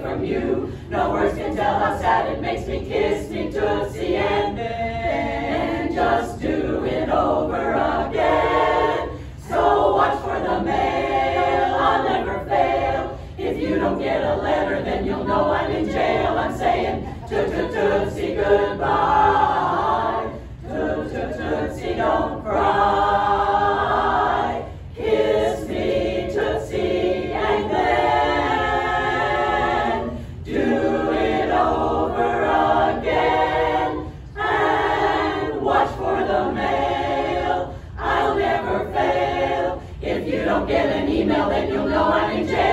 from you. No words can tell how sad it makes me. Kiss me tootsie and then just do it over again. So watch for the mail. I'll never fail. If you don't get a letter, then you'll know I'm in jail. I'm saying toot toot tootsie goodbye. you'll get an email, then you'll know I'm in jail.